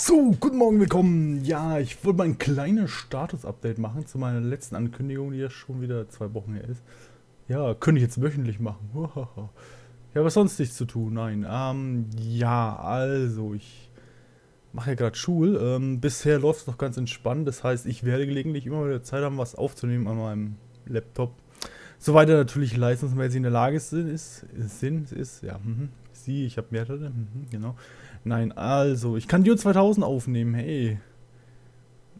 So, guten Morgen, willkommen. Ja, ich wollte mal ein kleines Status-Update machen zu meiner letzten Ankündigung, die ja schon wieder zwei Wochen her ist. Ja, könnte ich jetzt wöchentlich machen. Ja, was sonst nichts zu tun, nein. Ähm, ja, also, ich mache ja gerade Schul. Ähm, bisher läuft es noch ganz entspannt, das heißt, ich werde gelegentlich immer wieder Zeit haben, was aufzunehmen an meinem Laptop. Soweit er natürlich leistungsmäßig in der Lage ist, ist, ist, ist ja, mhm. sie, ich habe mehrere, mhm, genau. Nein, also, ich kann Dio 2000 aufnehmen, hey.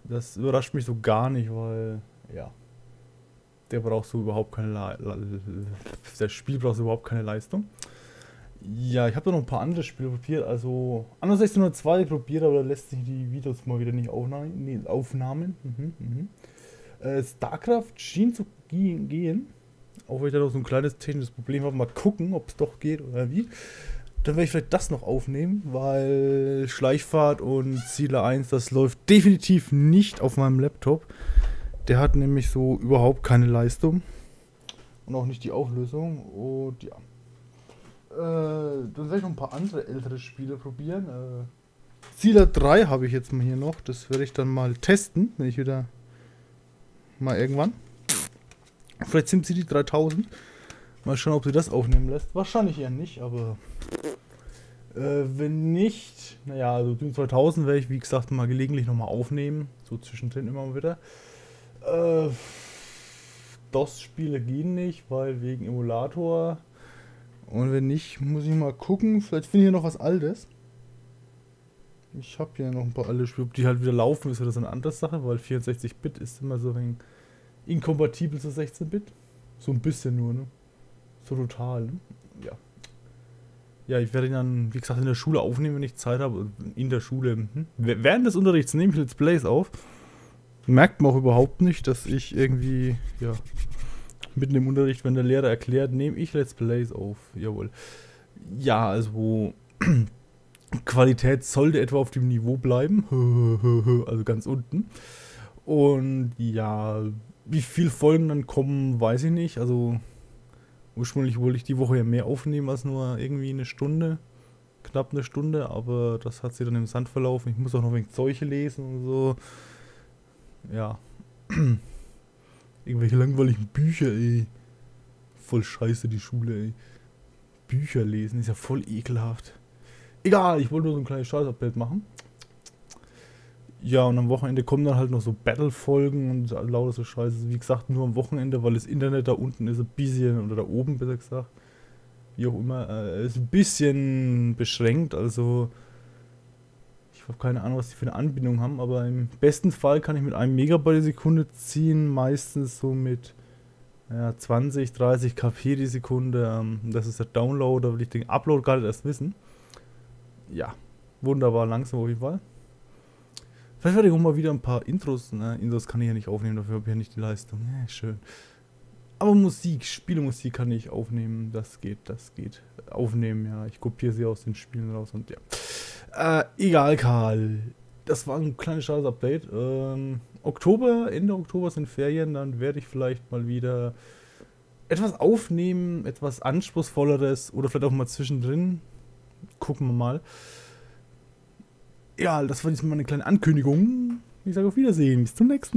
Das überrascht mich so gar nicht, weil, ja. Der braucht so überhaupt keine Le Das Spiel braucht so überhaupt keine Leistung. Ja, ich habe da noch ein paar andere Spiele probiert, also Anno 1602 probiert, aber da lässt sich die Videos mal wieder nicht aufnahmen. Nee, Aufnahmen. Mhm, mhm. Äh, StarCraft schien zu gehen, auch wenn ich da noch so ein kleines technisches Problem habe. Mal gucken, ob es doch geht oder wie. Dann werde ich vielleicht das noch aufnehmen, weil Schleichfahrt und Ziele 1, das läuft definitiv nicht auf meinem Laptop. Der hat nämlich so überhaupt keine Leistung. Und auch nicht die Auflösung. Und ja. Äh, dann werde ich noch ein paar andere ältere Spiele probieren. Äh, Zieler 3 habe ich jetzt mal hier noch. Das werde ich dann mal testen, wenn ich wieder mal irgendwann. Vielleicht SimCity 3000. Mal schauen, ob sie das aufnehmen lässt. Wahrscheinlich eher nicht, aber äh, wenn nicht, naja, also Doom 2000 werde ich, wie gesagt, mal gelegentlich nochmal aufnehmen. So zwischendrin immer wieder. Äh, DOS-Spiele gehen nicht, weil wegen Emulator. Und wenn nicht, muss ich mal gucken. Vielleicht finde ich hier noch was Altes. Ich habe hier noch ein paar alte Spiele, die halt wieder laufen, ist ja das eine andere Sache, weil 64-Bit ist immer so ein inkompatibel zu 16-Bit. So ein bisschen nur, ne? So total, ne? Ja. Ja, ich werde ihn dann, wie gesagt, in der Schule aufnehmen, wenn ich Zeit habe. In der Schule. Hm? Während des Unterrichts nehme ich Let's Plays auf. Merkt man auch überhaupt nicht, dass ich irgendwie, ja, mitten im Unterricht, wenn der Lehrer erklärt, nehme ich Let's Plays auf. Jawohl. Ja, also Qualität sollte etwa auf dem Niveau bleiben. also ganz unten. Und ja, wie viele Folgen dann kommen, weiß ich nicht. Also Ursprünglich wollte ich die Woche ja mehr aufnehmen als nur irgendwie eine Stunde. Knapp eine Stunde, aber das hat sich dann im Sand verlaufen. Ich muss auch noch wenig Zeuche lesen und so. Ja. Irgendwelche langweiligen Bücher, ey. Voll scheiße die Schule, ey. Bücher lesen ist ja voll ekelhaft. Egal, ich wollte nur so ein kleines Scheiß-Update machen. Ja, und am Wochenende kommen dann halt noch so Battle-Folgen und lauter so Scheiße. Wie gesagt, nur am Wochenende, weil das Internet da unten ist ein bisschen, oder da oben besser gesagt, wie auch immer, äh, ist ein bisschen beschränkt. Also, ich habe keine Ahnung, was die für eine Anbindung haben, aber im besten Fall kann ich mit einem Megabyte die Sekunde ziehen, meistens so mit ja, 20, 30 kp die Sekunde. Ähm, das ist der Download, da will ich den Upload gar nicht erst wissen. Ja, wunderbar langsam auf jeden Fall. Vielleicht werde ich auch mal wieder ein paar Intros, ne? Intros kann ich ja nicht aufnehmen, dafür habe ich ja nicht die Leistung. Ja, schön. Aber Musik, Spielemusik kann ich aufnehmen, das geht, das geht. Aufnehmen, ja. Ich kopiere sie aus den Spielen raus und ja. Äh, egal, Karl. Das war ein kleines Status-Update. Ähm, Oktober, Ende Oktober sind Ferien, dann werde ich vielleicht mal wieder etwas aufnehmen, etwas anspruchsvolleres oder vielleicht auch mal zwischendrin. Gucken wir mal ja, das war jetzt mal eine kleine Ankündigung. Ich sage auf Wiedersehen. Bis zum nächsten Mal.